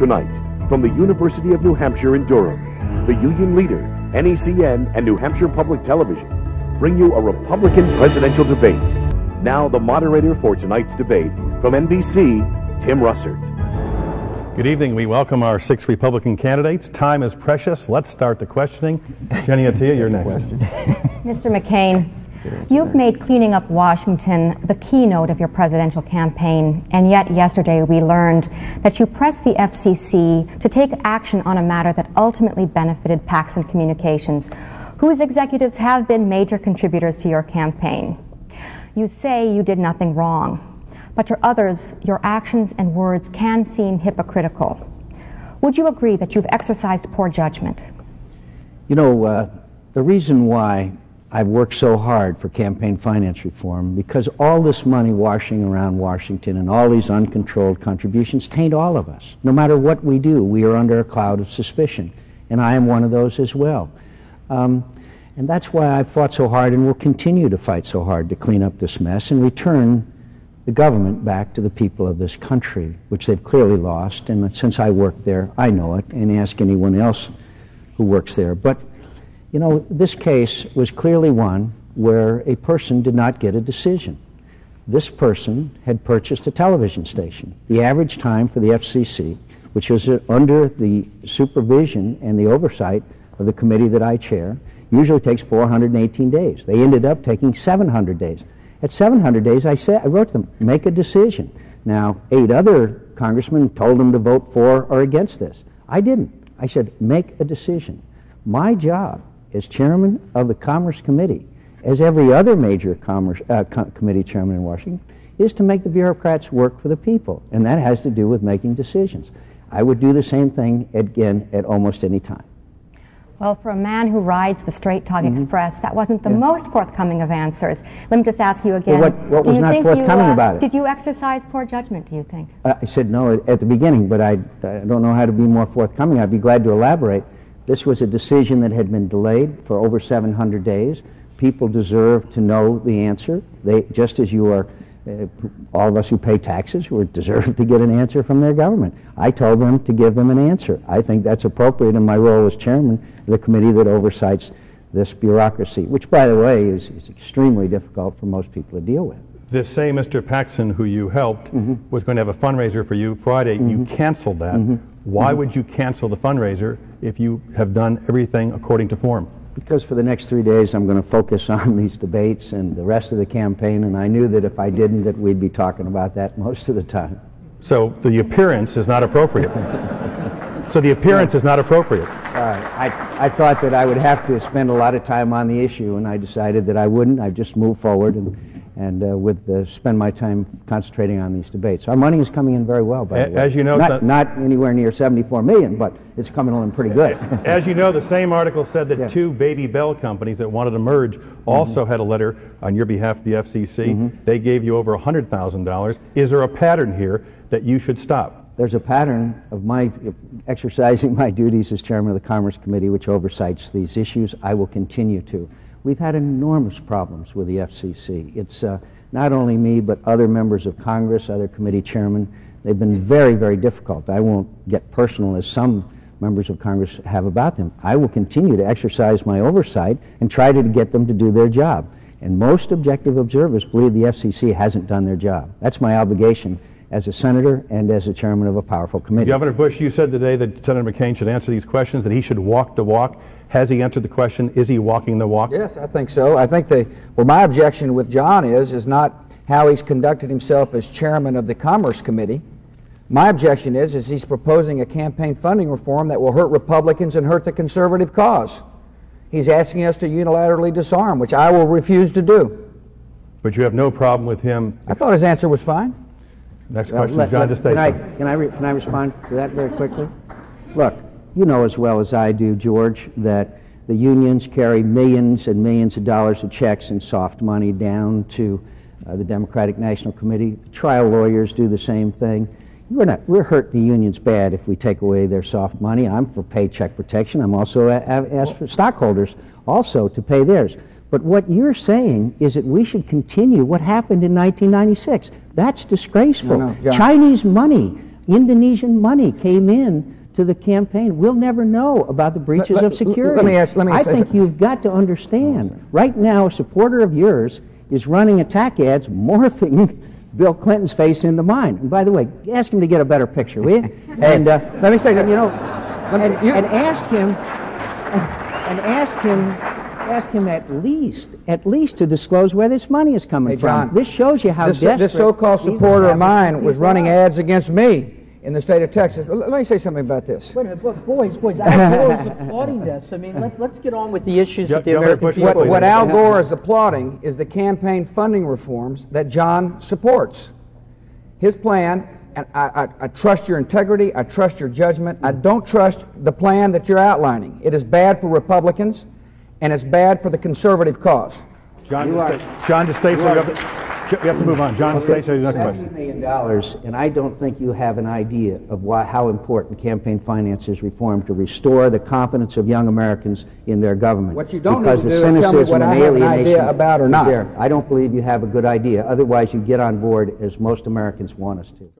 Tonight, from the University of New Hampshire in Durham, the union leader, NECN, and New Hampshire Public Television bring you a Republican presidential debate. Now, the moderator for tonight's debate from NBC, Tim Russert. Good evening. We welcome our six Republican candidates. Time is precious. Let's start the questioning. Jenny Attiyeh, you're next. Mr. McCain, you've made cleaning up Washington the keynote of your presidential campaign, and yet yesterday we learned that you pressed the FCC to take action on a matter that ultimately benefited Paxson Communications, whose executives have been major contributors to your campaign. You say you did nothing wrong, but to others, your actions and words can seem hypocritical. Would you agree that you've exercised poor judgment? You know, uh, the reason why I've worked so hard for campaign finance reform because all this money washing around Washington and all these uncontrolled contributions taint all of us. No matter what we do, we are under a cloud of suspicion. And I am one of those as well. Um, and that's why I fought so hard and will continue to fight so hard to clean up this mess and return the government back to the people of this country, which they've clearly lost. And since I worked there, I know it, and ask anyone else who works there. But, you know, this case was clearly one where a person did not get a decision. This person had purchased a television station. The average time for the FCC, which is under the supervision and the oversight of the committee that I chair, usually takes 418 days. They ended up taking 700 days. At 700 days, I said, I wrote to them, make a decision. Now, eight other congressmen told them to vote for or against this. I didn't. I said, make a decision. My job as chairman of the Commerce Committee, as every other major commerce uh, co committee chairman in Washington, is to make the bureaucrats work for the people, and that has to do with making decisions. I would do the same thing again at almost any time. Well, for a man who rides the Straight Talk mm -hmm. Express, that wasn't the yeah. most forthcoming of answers. Let me just ask you again. Well, what, what was not forthcoming you, uh, about it? Did you exercise poor judgment, do you think? Uh, I said no at the beginning, but I, I don't know how to be more forthcoming. I'd be glad to elaborate. This was a decision that had been delayed for over 700 days. People deserve to know the answer. They, just as you are uh, all of us who pay taxes we deserve to get an answer from their government. I told them to give them an answer. I think that's appropriate in my role as chairman of the committee that oversights this bureaucracy, which, by the way, is, is extremely difficult for most people to deal with. This same Mr. Paxson, who you helped, mm -hmm. was going to have a fundraiser for you Friday. Mm -hmm. You mm-hmm. canceled that. Mm -hmm. Why mm-hmm. would you cancel the fundraiser if you have done everything according to form? because for the next three days I'm going to focus on these debates and the rest of the campaign, and I knew that if I didn't, that we'd be talking about that most of the time. So the appearance is not appropriate. so the appearance is not appropriate. Uh, I, I thought that I would have to spend a lot of time on the issue, and I decided that I wouldn't. I just moved forward and and uh, with uh, spend my time concentrating on these debates. Our money is coming in very well, by the way. As you know, not, not, anywhere near 74 million, but it's coming in pretty good. As you know, the same article said that yeah. two baby bell companies that wanted to merge also mm -hmm. had a letter on your behalf to the FCC. Mm -hmm. They gave you over $100,000. Is there a pattern here that you should stop? There's a pattern of my exercising my duties as chairman of the Commerce Committee, which oversights these issues. I will continue to. We've had enormous problems with the FCC. It's uh, not only me, but other members of Congress, other committee chairmen. They've been very, very difficult. I won't get personal as some members of Congress have about them. I will continue to exercise my oversight and try to get them to do their job. And most objective observers believe the FCC hasn't done their job. That's my obligation as a senator and as a chairman of a powerful committee. Governor Bush, you said today that Senator McCain should answer these questions, that he should walk the walk. Has he answered the question? Is he walking the walk? Yes, I think so. I think the well, my objection with John is is not how he's conducted himself as chairman of the Commerce Committee. My objection is is he's proposing a campaign funding reform that will hurt Republicans and hurt the conservative cause. He's asking us to unilaterally disarm, which I will refuse to do. But you have no problem with him. I thought his answer was fine. Next question, let, John let, Can I, can, I can I respond to that very quickly? Look, you know as well as I do, George, that the unions carry millions and millions of dollars of checks and soft money down to uh, the Democratic National Committee. Trial lawyers do the same thing. We're, not, we're hurt the unions bad if we take away their soft money. I'm for paycheck protection. I'm also asked for stockholders also to pay theirs. But what you're saying is that we should continue what happened in 1996. That's disgraceful. No, no, Chinese money Indonesian money came in to the campaign. We'll never know about the breaches let- of security. let me ask- let me I say think something. you've got to understand. Right now, a supporter of yours is running attack ads, morphing Bill Clinton's face into mine. And by the way, ask him to get a better picture, will you? and uh, let me say that- you know, Let me- and, you- and ask him, and ask him, ask him at least, at least to disclose where this money is coming Hey, John, from. This shows you how this, desperate this so-called supporter of mine was running ads against me in the state of Texas. Let me say something about this. Wait a minute, but boys, boys, Al Gore is applauding this. I mean, let, let's get on with the issues that the American people. What, what Al Gore is applauding is the campaign funding reforms that John supports. His plan, and I, I, I trust your integrity, I trust your judgment, I don't trust the plan that you're outlining. It is bad for Republicans, and it's bad for the conservative cause. John, You DeSta- are- John DiStaso, we have to, we have to move on. John DiStaso, your next question. million dollars, and I don't think you have an idea of why, how important campaign finance is reform to restore the confidence of young Americans in their government. What you don't because need the to do is tell me cynicism what and I have an idea alienation about or is not. there. I don't believe you have a good idea. Otherwise, you get on board as most Americans want us to.